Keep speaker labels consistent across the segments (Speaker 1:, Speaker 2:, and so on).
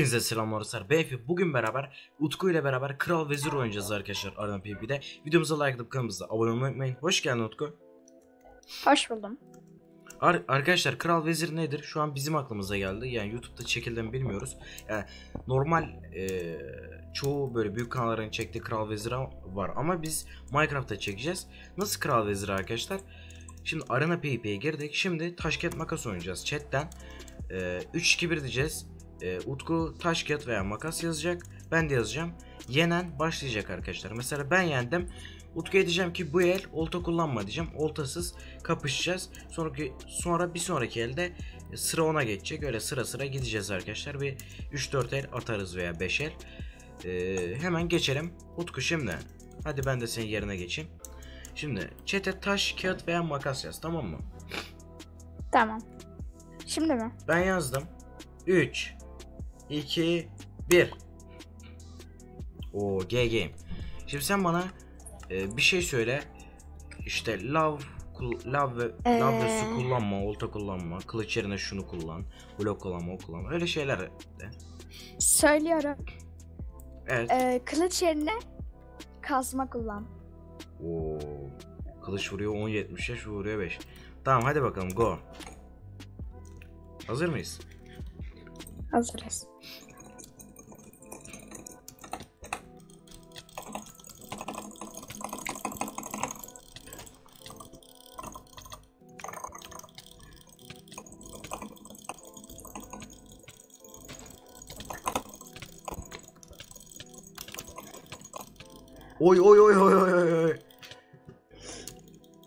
Speaker 1: Hepinize selamlar arkadaşlar. Ben Efe. Bugün beraber Utku ile beraber Kral Vezir oynayacağız arkadaşlar Arena PvP'de. Videomuza like atıp kanalımıza abone olmayı unutmayın. Hoş geldin Utku.
Speaker 2: Hoş buldum.
Speaker 1: Ar- arkadaşlar Kral Vezir nedir? Şu an bizim aklımıza geldi. Yani YouTube'da çekildi mi bilmiyoruz. Yani normal e, çoğu böyle büyük kanalların çektiği Kral Vezir var ama biz Minecraft'ta çekeceğiz. Nasıl Kral Vezir arkadaşlar? Şimdi Arena PvP'ye girdik. Şimdi taş kağıt makas oynayacağız chatten. E, 3-2-1 diyeceğiz. E, Utku taş kağıt veya makas yazacak. Ben de yazacağım. Yenen başlayacak arkadaşlar. Mesela ben yendim. Utku'ya diyeceğim ki bu el olta kullanma diyeceğim. Oltasız kapışacağız. Sonraki sonra bir sonraki elde sıra ona geçecek. Öyle sıra sıra gideceğiz arkadaşlar. Bir 3-4 el atarız veya 5 el. Ee, hemen geçelim. Utku şimdi. Hadi ben de senin yerine geçeyim. Şimdi çete taş, kağıt veya makas yaz tamam mı?
Speaker 2: Tamam. Şimdi mi?
Speaker 1: Ben yazdım. 3 2 1 O GG. Şimdi sen bana e, bir şey söyle. İşte love love ve love ve su
Speaker 2: Ee.
Speaker 1: kullanma, olta kullanma, kılıç yerine şunu kullan, blok kullanma, o kullanma. Öyle şeyler de.
Speaker 2: Söylüyorum.
Speaker 1: Evet.
Speaker 2: Ee, kılıç yerine kazma kullan.
Speaker 1: Oo. Kılıç vuruyor 10.70'e, şu vuruyor 5. Tamam hadi bakalım go. Hazır mıyız?
Speaker 2: Hazırız.
Speaker 1: Oy oy oy oy oy oy oy.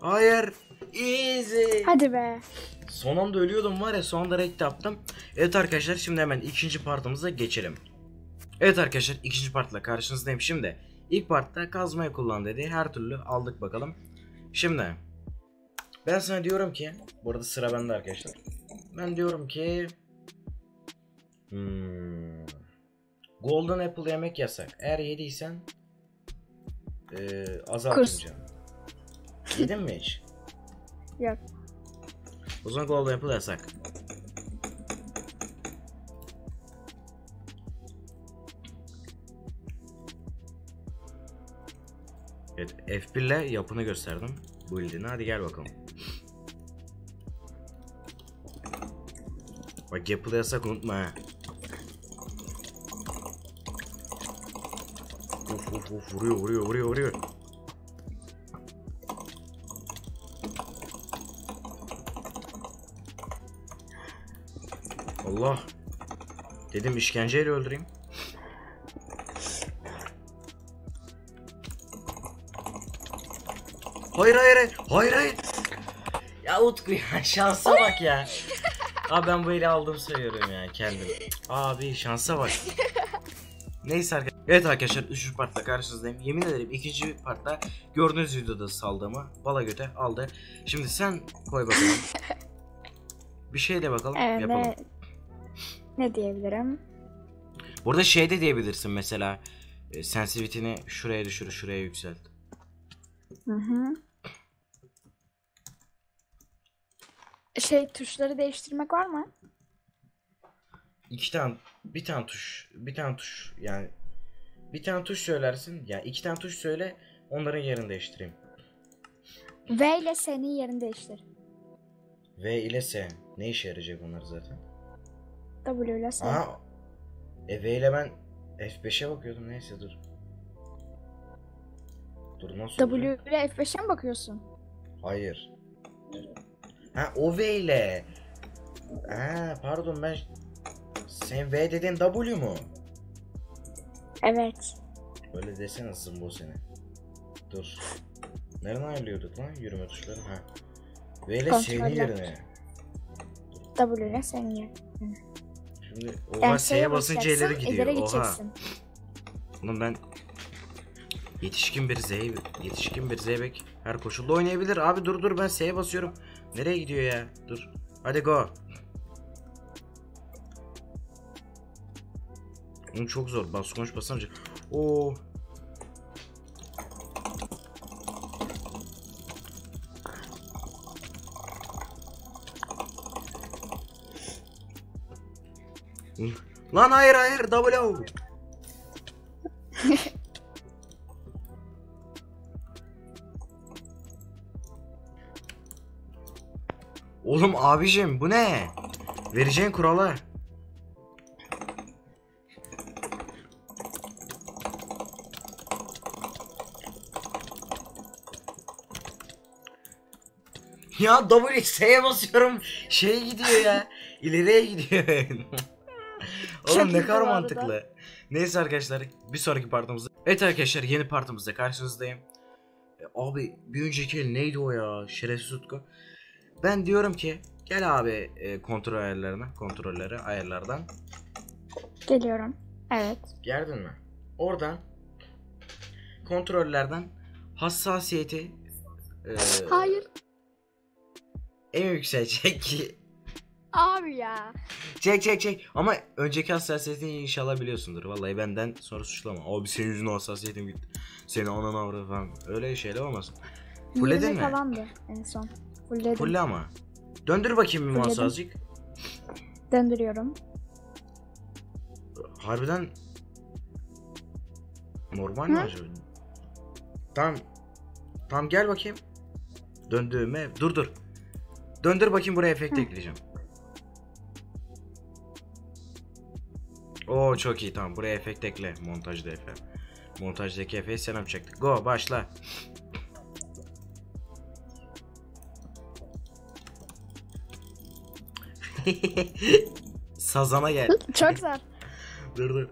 Speaker 1: Hayır. Easy.
Speaker 2: Hadi be.
Speaker 1: Son anda ölüyordum var ya son anda rekt yaptım. Evet arkadaşlar şimdi hemen ikinci partımıza geçelim. Evet arkadaşlar ikinci partla karşınızdayım şimdi. İlk partta kazmayı kullan dedi. Her türlü aldık bakalım. Şimdi ben sana diyorum ki bu arada sıra bende arkadaşlar. Ben diyorum ki hmm, Golden Apple yemek yasak. Eğer yediysen ee, azaltacağım. Yedin mi hiç?
Speaker 2: Yok.
Speaker 1: O zaman Golden Apple yasak. F1 ile yapını gösterdim. Bu ildini hadi gel bakalım. Bak yapılı yasak unutma ha. Uf uf uf vuruyor vuruyor vuruyor vuruyor. Allah. Dedim işkenceyle öldüreyim. Hayır hayır hayır. Hayır hayır. Ya Utku ya şansa bak ya. Abi ben bu eli aldım sayıyorum ya kendim. Abi şansa bak. Neyse arkadaşlar. Evet arkadaşlar 3. partta karşınızdayım. Yemin ederim ikinci partta gördüğünüz videoda saldığımı bala göte aldı. Şimdi sen koy bakalım. Bir şey de bakalım
Speaker 2: Ee,
Speaker 1: yapalım.
Speaker 2: ne, ne diyebilirim?
Speaker 1: Burada şey de diyebilirsin mesela e, sensitivity'ni şuraya düşür, şuraya yükselt.
Speaker 2: Hı hı. Şey tuşları değiştirmek var mı?
Speaker 1: İki tane, bir tane tuş, bir tane tuş yani bir tane tuş söylersin. Ya iki tane tuş söyle, onların yerini değiştireyim.
Speaker 2: V ile S'nin yerini değiştir.
Speaker 1: V ile S. Ne işe yarayacak onlar zaten?
Speaker 2: W ile S.
Speaker 1: Aha. E V ile ben F5'e bakıyordum neyse dur. Dur nasıl
Speaker 2: W
Speaker 1: olacak?
Speaker 2: ile F5'e mi bakıyorsun?
Speaker 1: Hayır. Ha o V ile. Ha pardon ben sen V dediğin W mu?
Speaker 2: Evet.
Speaker 1: Öyle desene zımbo seni. Dur. Nereden ayarlıyorduk lan yürüme tuşları? Ha. V ile
Speaker 2: Kontroller.
Speaker 1: yerine.
Speaker 2: W ile S'nin yerini.
Speaker 1: Şimdi oha
Speaker 2: Yani
Speaker 1: S'ye basınca ileri gidiyor.
Speaker 2: ileri
Speaker 1: Oha. Oğlum ben yetişkin bir Z yetişkin bir Zeybek her koşulda oynayabilir. Abi dur dur ben S'ye basıyorum. Nereye gidiyor ya? Dur. Hadi go. Oğlum çok zor. Bas konuş basınca. Oo. Lan hayır hayır W. Oğlum abicim bu ne? Vereceğin kurala. Ya W S'ye basıyorum. Şey gidiyor ya. İleriye gidiyor. Oğlum ne kadar mantıklı. Neyse arkadaşlar bir sonraki partımızda. Evet arkadaşlar yeni partımızda karşınızdayım. E, Abi bir önceki el neydi o ya? Şerefsiz Utku. Ben diyorum ki gel abi e, kontrol ayarlarına, kontrolleri ayarlardan.
Speaker 2: Geliyorum. Evet.
Speaker 1: Geldin mi? Oradan kontrollerden hassasiyeti e,
Speaker 2: Hayır.
Speaker 1: en yüksek çek ki
Speaker 2: Abi ya.
Speaker 1: çek çek çek ama önceki hassasiyetini inşallah biliyorsundur. Vallahi benden sonra suçlama. Abi senin yüzünden hassasiyetim gitti. Seni ananı avradı falan. Öyle şeyler olmasın. Fulledin
Speaker 2: 20
Speaker 1: mi?
Speaker 2: falandı en son. Fullledim.
Speaker 1: Fulle ama. Döndür bakayım bir
Speaker 2: Fulledim.
Speaker 1: mouse azıcık.
Speaker 2: Döndürüyorum.
Speaker 1: Harbiden normal mi
Speaker 2: Hı?
Speaker 1: acaba? Tamam. Tamam gel bakayım. Döndüğüme dur dur. Döndür bakayım buraya efekt
Speaker 2: Hı.
Speaker 1: ekleyeceğim. Oo çok iyi tamam buraya efekt ekle montajda efe. Montajdaki efeyi sen yapacaktın. Go başla. Sazana gel.
Speaker 2: Çok zor.
Speaker 1: dur dur.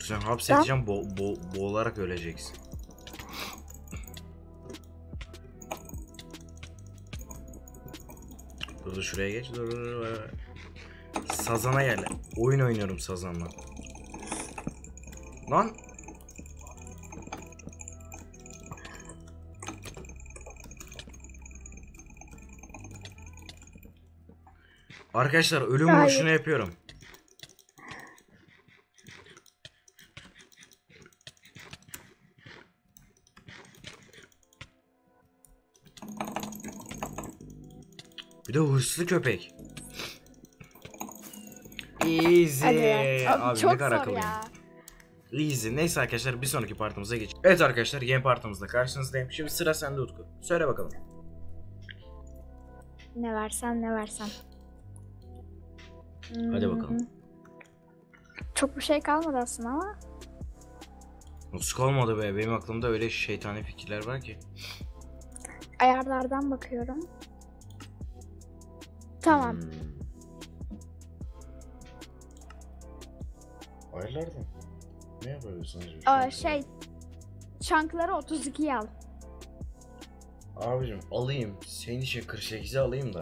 Speaker 1: Sen hapsedeceğim bo bo boğularak öleceksin. Dur şuraya geç. Dur dur. dur. Sazana gel. Oyun oynuyorum sazanla. Lan Arkadaşlar ölüm
Speaker 2: Hayır.
Speaker 1: vuruşunu yapıyorum. Bir de hırslı köpek. Easy.
Speaker 2: Abi,
Speaker 1: Abi
Speaker 2: çok
Speaker 1: ne kadar
Speaker 2: ya.
Speaker 1: Easy. Neyse arkadaşlar bir sonraki partımıza geç. Evet arkadaşlar yeni partımızda karşınızdayım. Şimdi sıra sende Utku. Söyle bakalım.
Speaker 2: Ne versen ne versen.
Speaker 1: Hadi bakalım.
Speaker 2: Hmm. Çok bir şey kalmadı aslında ama.
Speaker 1: Nasıl olmadı be? Benim aklımda öyle şeytani fikirler var ki.
Speaker 2: Ayarlardan bakıyorum. Tamam.
Speaker 1: Hmm. Ayarlardan. Ne yapabiliyorsunuz?
Speaker 2: Aa, şey. Çankları 32'ye al.
Speaker 1: Abicim alayım. Senin için 48'i alayım da.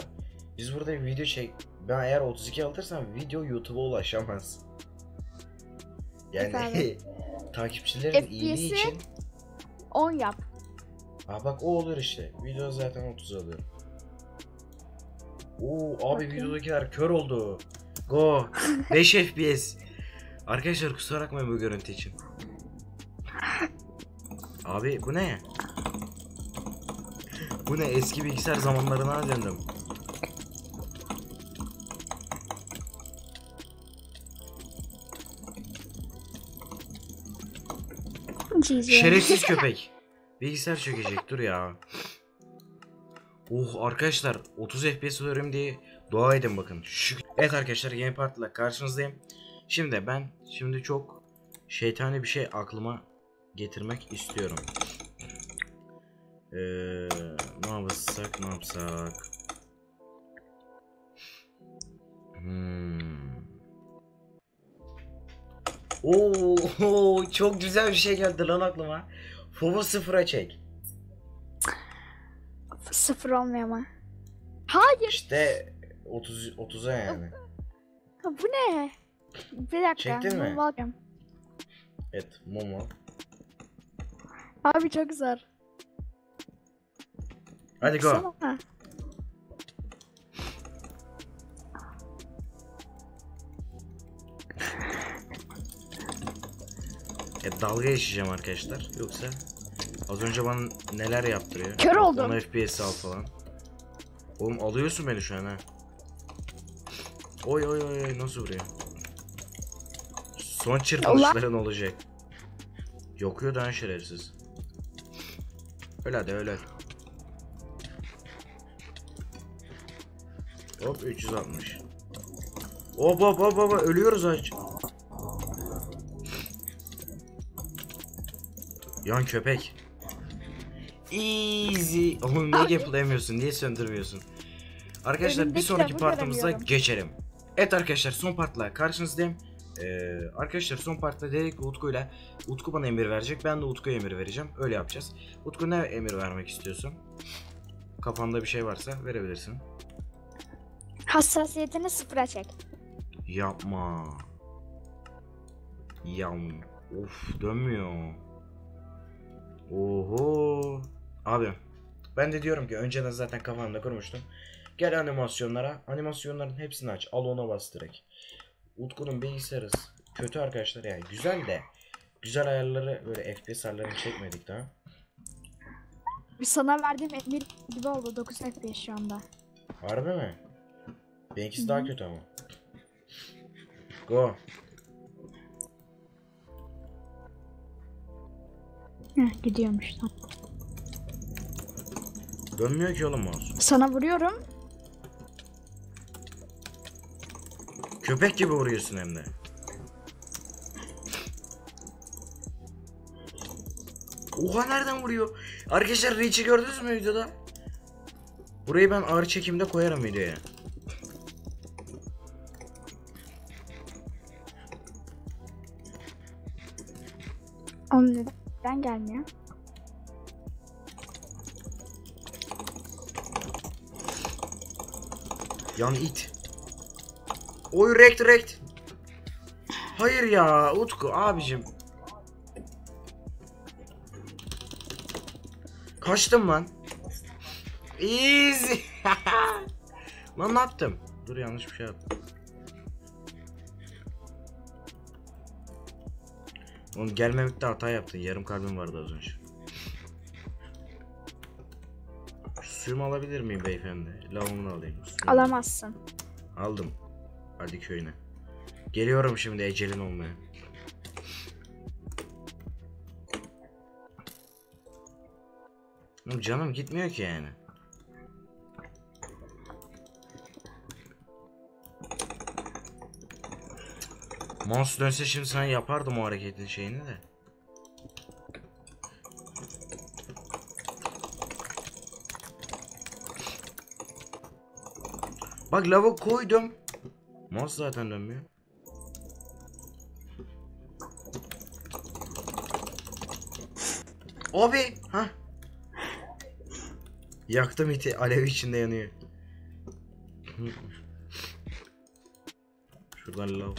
Speaker 1: Biz burada bir video çek. Ben eğer 32 alırsam video YouTube'a ulaşamaz. Yani takipçilerin iyiliği
Speaker 2: FPS'i
Speaker 1: için.
Speaker 2: 10 yap.
Speaker 1: Aa bak o olur işte. Video zaten 30 alıyorum. Oo abi
Speaker 2: Bakayım.
Speaker 1: videodakiler kör oldu. Go. 5 FPS. Arkadaşlar kusura bakmayın bu görüntü için. Abi bu ne? Bu ne eski bilgisayar zamanlarına döndüm.
Speaker 2: GG.
Speaker 1: Şerefsiz köpek. Bilgisayar çökecek dur ya. Oh arkadaşlar 30 FPS alıyorum diye dua edin bakın. Şu... Evet arkadaşlar yeni partiyle karşınızdayım. Şimdi ben şimdi çok şeytani bir şey aklıma getirmek istiyorum. Ee, ne yapsak ne yapsak. Hmm. Oo, çok güzel bir şey geldi lan aklıma. Fovu sıfıra çek.
Speaker 2: Sıfır olmuyor ama. Hayır.
Speaker 1: İşte 30 30'a yani.
Speaker 2: Bu ne? Bir dakika.
Speaker 1: Çektin mi?
Speaker 2: bakacağım.
Speaker 1: Evet, Momo.
Speaker 2: Abi çok zor.
Speaker 1: Hadi go.
Speaker 2: Baksana.
Speaker 1: E, dalga geçeceğim arkadaşlar. Yoksa Az önce bana neler yaptırıyor.
Speaker 2: Kör oldum.
Speaker 1: 10 FPS al falan. Oğlum alıyorsun beni şu an ha. Oy oy oy oy nasıl vuruyor? Son çırpınışların olacak. Yokuyor da şerefsiz. Öyle hadi öyle. Hop 360. Hop hop hop hop ölüyoruz aç. Yan köpek. Easy. Oğlum niye yapılamıyorsun? Niye söndürmüyorsun? Arkadaşlar bir
Speaker 2: Önümdeki
Speaker 1: sonraki
Speaker 2: lafı
Speaker 1: partımıza
Speaker 2: göremiyorum.
Speaker 1: geçelim. Evet arkadaşlar son partla karşınızdayım. Ee, arkadaşlar son partta dedik ki Utku ile Utku bana emir verecek. Ben de Utku'ya emir vereceğim. Öyle yapacağız. Utku ne emir vermek istiyorsun? Kafanda bir şey varsa verebilirsin.
Speaker 2: Hassasiyetini sıfıra çek.
Speaker 1: Yapma. Yam. Of dönmüyor. Oho. Abi ben de diyorum ki önceden zaten kafamda kurmuştum. Gel animasyonlara. Animasyonların hepsini aç. Al ona bas direkt. Utku'nun bilgisayarı kötü arkadaşlar yani güzel de güzel ayarları böyle FPS ayarlarını çekmedik daha.
Speaker 2: Sana verdiğim emir gibi oldu 9 FPS şu anda.
Speaker 1: Harbi mi? Benimkisi daha kötü ama. Go.
Speaker 2: Heh, gidiyormuş lan.
Speaker 1: Dönmüyor ki oğlum mouse.
Speaker 2: Sana vuruyorum.
Speaker 1: Köpek gibi vuruyorsun hem de. Oha nereden vuruyor? Arkadaşlar Reach'i gördünüz mü videoda? Burayı ben ağır çekimde koyarım videoya.
Speaker 2: Onun neden gelmiyor?
Speaker 1: Yan it. Oy rekt rekt. Hayır ya Utku abicim. Kaçtım lan. Easy. lan ne yaptım? Dur yanlış bir şey yaptım. Oğlum gelmemekte hata yaptın. Yarım kalbim vardı az önce. Suyumu alabilir miyim beyefendi? Lavabonu alayım. Suyumu.
Speaker 2: Alamazsın.
Speaker 1: Aldım. Hadi köyüne. Geliyorum şimdi ecelin olmaya. Oğlum Canım gitmiyor ki yani. Mouse dönse şimdi sen yapardım o hareketin şeyini de. Bak lava koydum. Mouse zaten dönmüyor. Abi, ha? Yaktım iti, alev içinde yanıyor. Şuradan lav.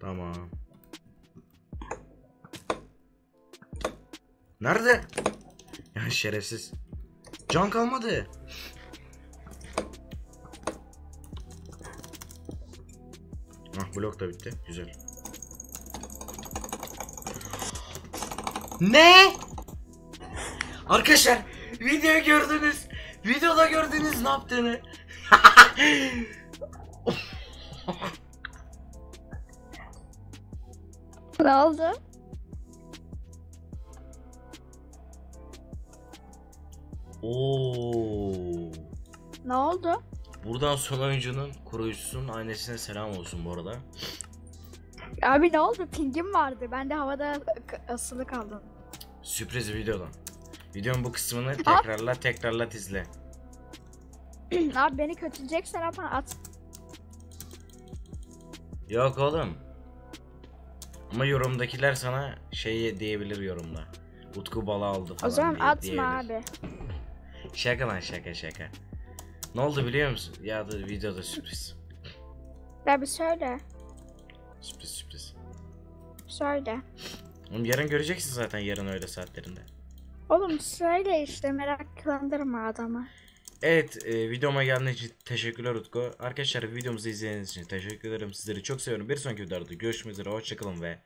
Speaker 1: Tamam. Nerede? Ya şerefsiz. Can kalmadı. Ah blok da bitti. Güzel. Ne? Arkadaşlar video gördünüz. Videoda gördünüz ne yaptığını.
Speaker 2: Ne oldu?
Speaker 1: Oo.
Speaker 2: Ne oldu?
Speaker 1: Buradan son oyuncunun koruyucusunun annesine selam olsun bu arada.
Speaker 2: Abi ne oldu? Pingim vardı. Ben de havada asılı kaldım.
Speaker 1: Sürpriz videodan. Videonun bu kısmını tekrarla tekrarlat izle.
Speaker 2: Abi beni kötüleyeceksen ama at.
Speaker 1: Yok oğlum. Ama yorumdakiler sana şey diyebilir yorumda. Utku bala aldı falan
Speaker 2: O zaman
Speaker 1: diye-
Speaker 2: atma
Speaker 1: diyebilir.
Speaker 2: abi.
Speaker 1: Şaka lan şaka şaka. Ne oldu biliyor musun? Ya da videoda sürpriz.
Speaker 2: Abi söyle.
Speaker 1: Sürpriz sürpriz.
Speaker 2: Söyle.
Speaker 1: Oğlum yarın göreceksin zaten yarın öyle saatlerinde.
Speaker 2: Oğlum söyle işte meraklandırma adamı.
Speaker 1: Evet e, videoma geldiğiniz için teşekkürler Utku. Arkadaşlar videomuzu izlediğiniz için teşekkür ederim. Sizleri çok seviyorum. Bir sonraki videoda görüşmek üzere. Hoşçakalın ve